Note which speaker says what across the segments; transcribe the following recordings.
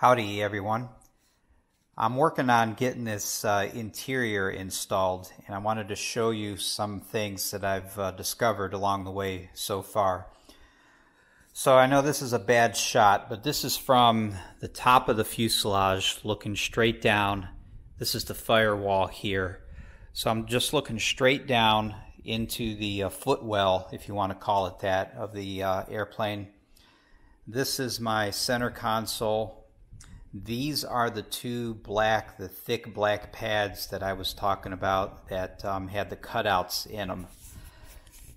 Speaker 1: Howdy everyone. I'm working on getting this uh, interior installed and I wanted to show you some things that I've uh, discovered along the way so far. So I know this is a bad shot, but this is from the top of the fuselage looking straight down. This is the firewall here. So I'm just looking straight down into the uh, footwell, if you want to call it that, of the uh, airplane. This is my center console these are the two black, the thick black pads that I was talking about that um, had the cutouts in them.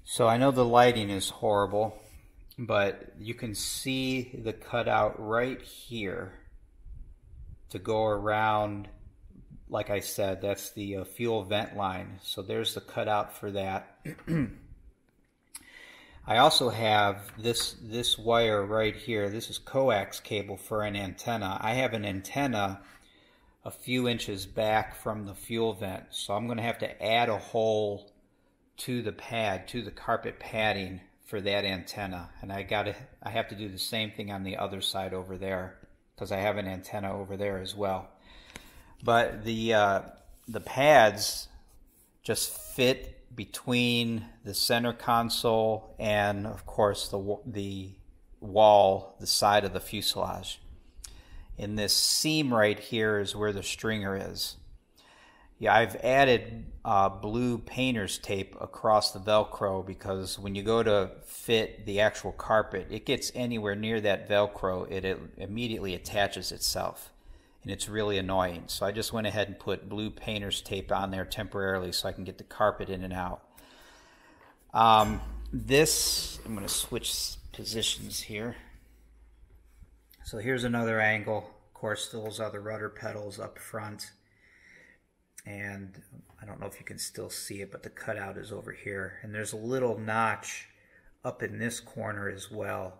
Speaker 1: So I know the lighting is horrible, but you can see the cutout right here to go around, like I said, that's the uh, fuel vent line. So there's the cutout for that. I also have this this wire right here. This is coax cable for an antenna. I have an antenna a few inches back from the fuel vent. So I'm going to have to add a hole to the pad, to the carpet padding for that antenna. And I got to I have to do the same thing on the other side over there because I have an antenna over there as well. But the uh, the pads just fit between the center console and, of course, the, the wall, the side of the fuselage. In this seam right here is where the stringer is. Yeah, I've added uh, blue painter's tape across the Velcro because when you go to fit the actual carpet, it gets anywhere near that Velcro, it, it immediately attaches itself and it's really annoying. So I just went ahead and put blue painter's tape on there temporarily so I can get the carpet in and out. Um, this, I'm going to switch positions here. So here's another angle. Of course, those are the rudder pedals up front. And I don't know if you can still see it, but the cutout is over here. And there's a little notch up in this corner as well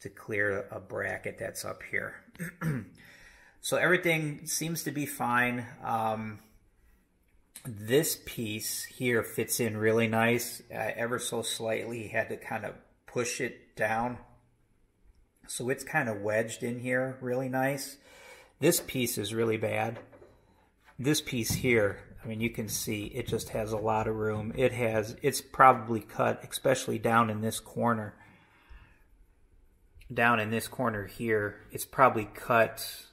Speaker 1: to clear a bracket that's up here. So everything seems to be fine. Um, this piece here fits in really nice, uh, ever so slightly. Had to kind of push it down. So it's kind of wedged in here really nice. This piece is really bad. This piece here, I mean, you can see it just has a lot of room. It has, it's probably cut, especially down in this corner. Down in this corner here, it's probably cut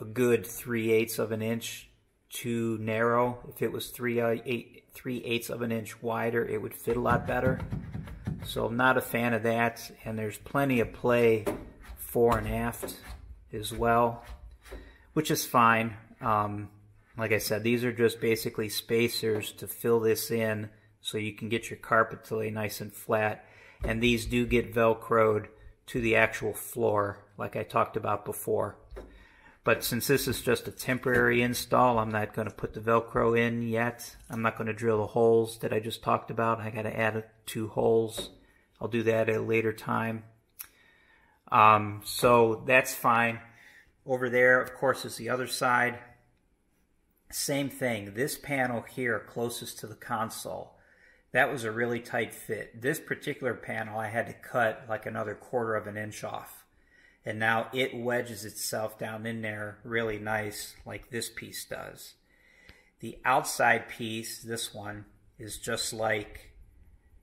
Speaker 1: a good three eighths of an inch too narrow. If it was three eight three eighths of an inch wider, it would fit a lot better. So I'm not a fan of that. And there's plenty of play fore and aft as well, which is fine. Um, like I said, these are just basically spacers to fill this in so you can get your carpet to lay nice and flat. And these do get Velcroed to the actual floor, like I talked about before. But since this is just a temporary install, I'm not going to put the Velcro in yet. I'm not going to drill the holes that I just talked about. I got to add two holes. I'll do that at a later time. Um, so that's fine. Over there, of course, is the other side. Same thing. This panel here, closest to the console, that was a really tight fit. This particular panel, I had to cut like another quarter of an inch off and now it wedges itself down in there really nice like this piece does. The outside piece, this one, is just like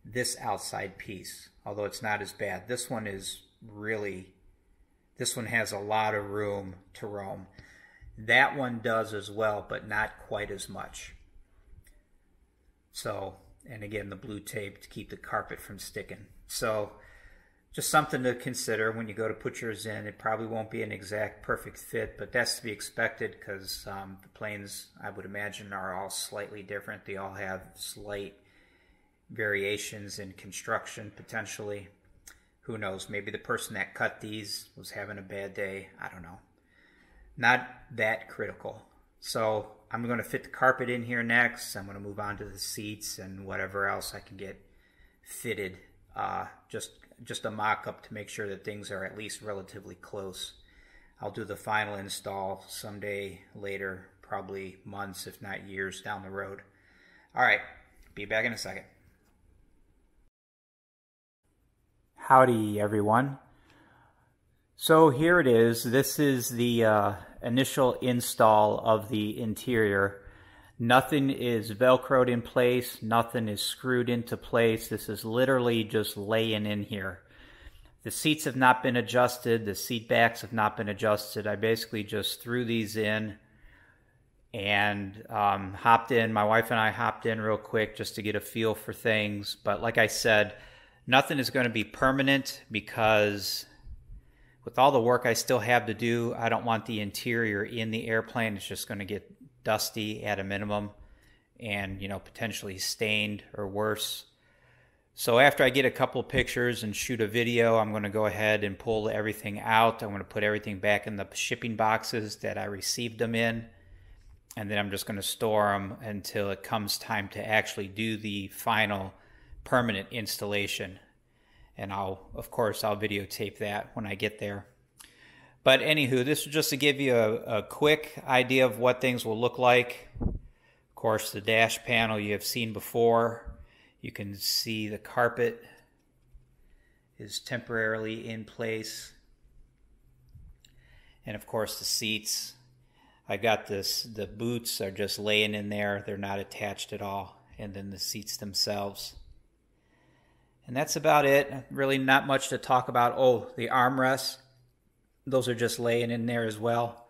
Speaker 1: this outside piece, although it's not as bad. This one is really, this one has a lot of room to roam. That one does as well, but not quite as much. So, and again, the blue tape to keep the carpet from sticking. So, just something to consider when you go to put yours in. It probably won't be an exact perfect fit, but that's to be expected because um, the planes, I would imagine, are all slightly different. They all have slight variations in construction potentially. Who knows? Maybe the person that cut these was having a bad day. I don't know. Not that critical. So I'm going to fit the carpet in here next. I'm going to move on to the seats and whatever else I can get fitted. Uh, just just a mock-up to make sure that things are at least relatively close. I'll do the final install someday later, probably months, if not years down the road. All right, be back in a second. Howdy, everyone. So here it is. This is the uh, initial install of the interior. Nothing is velcroed in place. Nothing is screwed into place. This is literally just laying in here. The seats have not been adjusted. The seat backs have not been adjusted. I basically just threw these in and um, hopped in. My wife and I hopped in real quick just to get a feel for things. But like I said, nothing is going to be permanent because with all the work I still have to do, I don't want the interior in the airplane. It's just going to get dusty at a minimum and, you know, potentially stained or worse. So after I get a couple pictures and shoot a video, I'm going to go ahead and pull everything out. I'm going to put everything back in the shipping boxes that I received them in. And then I'm just going to store them until it comes time to actually do the final permanent installation. And I'll, of course, I'll videotape that when I get there. But anywho, this is just to give you a, a quick idea of what things will look like. Of course, the dash panel you have seen before. You can see the carpet is temporarily in place. And of course the seats. I got this, the boots are just laying in there. They're not attached at all. And then the seats themselves. And that's about it. Really not much to talk about. Oh, the armrests. Those are just laying in there as well.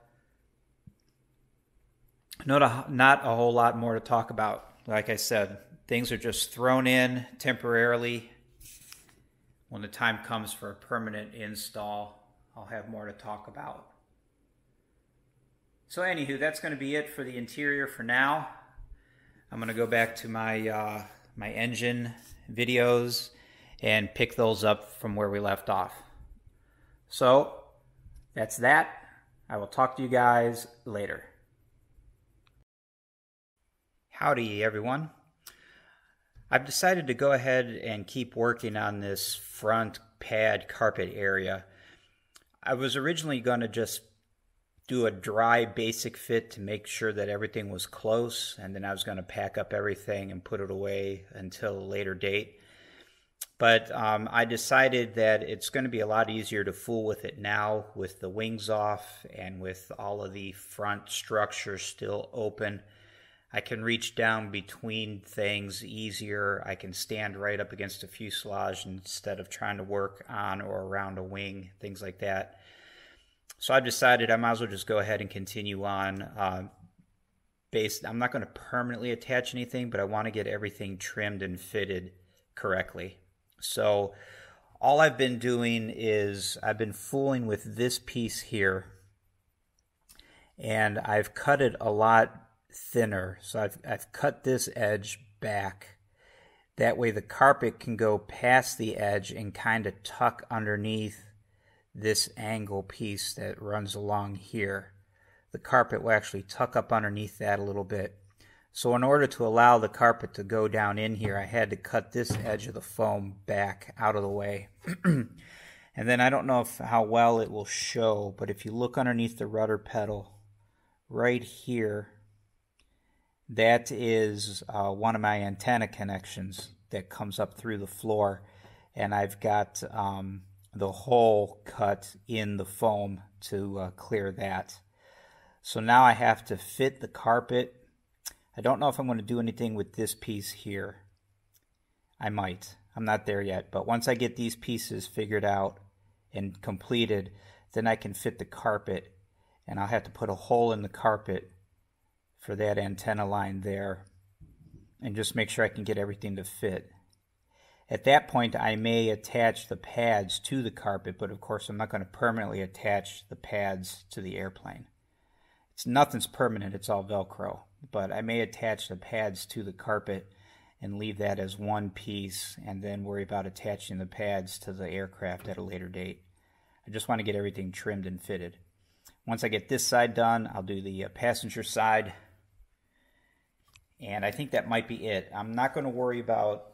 Speaker 1: Not a, not a whole lot more to talk about. Like I said, Things are just thrown in temporarily. When the time comes for a permanent install, I'll have more to talk about. So anywho, that's going to be it for the interior for now. I'm going to go back to my uh, my engine videos and pick those up from where we left off. So that's that. I will talk to you guys later. Howdy, everyone. I've decided to go ahead and keep working on this front pad carpet area. I was originally going to just do a dry basic fit to make sure that everything was close and then I was going to pack up everything and put it away until a later date. But um, I decided that it's going to be a lot easier to fool with it now with the wings off and with all of the front structure still open. I can reach down between things easier. I can stand right up against a fuselage instead of trying to work on or around a wing, things like that. So I've decided I might as well just go ahead and continue on. Uh, based, I'm not going to permanently attach anything, but I want to get everything trimmed and fitted correctly. So all I've been doing is I've been fooling with this piece here, and I've cut it a lot thinner. So I've, I've cut this edge back. That way the carpet can go past the edge and kind of tuck underneath this angle piece that runs along here. The carpet will actually tuck up underneath that a little bit. So in order to allow the carpet to go down in here, I had to cut this edge of the foam back out of the way. and then I don't know if, how well it will show, but if you look underneath the rudder pedal, right here, that is uh, one of my antenna connections that comes up through the floor. And I've got um, the hole cut in the foam to uh, clear that. So now I have to fit the carpet. I don't know if I'm going to do anything with this piece here. I might. I'm not there yet. But once I get these pieces figured out and completed, then I can fit the carpet. And I'll have to put a hole in the carpet for that antenna line there and just make sure I can get everything to fit. At that point, I may attach the pads to the carpet, but of course, I'm not going to permanently attach the pads to the airplane. It's nothing's permanent; it's all Velcro. But I may attach the pads to the carpet and leave that as one piece, and then worry about attaching the pads to the aircraft at a later date. I just want to get everything trimmed and fitted. Once I get this side done, I'll do the uh, passenger side and I think that might be it. I'm not going to worry about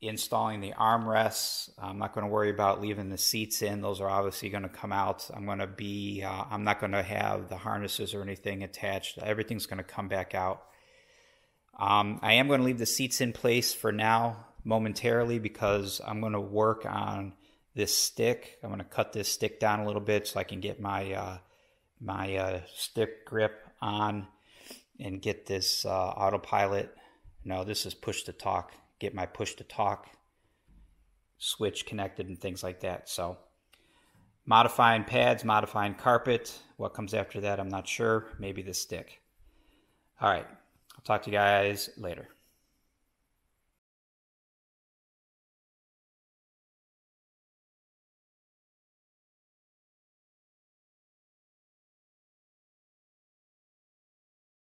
Speaker 1: installing the armrests. I'm not going to worry about leaving the seats in. Those are obviously going to come out. I'm going to be, uh, I'm not going to have the harnesses or anything attached. Everything's going to come back out. Um, I am going to leave the seats in place for now momentarily because I'm going to work on this stick. I'm going to cut this stick down a little bit so I can get my uh, my uh, stick grip on and get this uh, autopilot. No, this is push to talk. Get my push to talk switch connected and things like that. So modifying pads, modifying carpet. What comes after that, I'm not sure. Maybe the stick. All right. I'll talk to you guys later.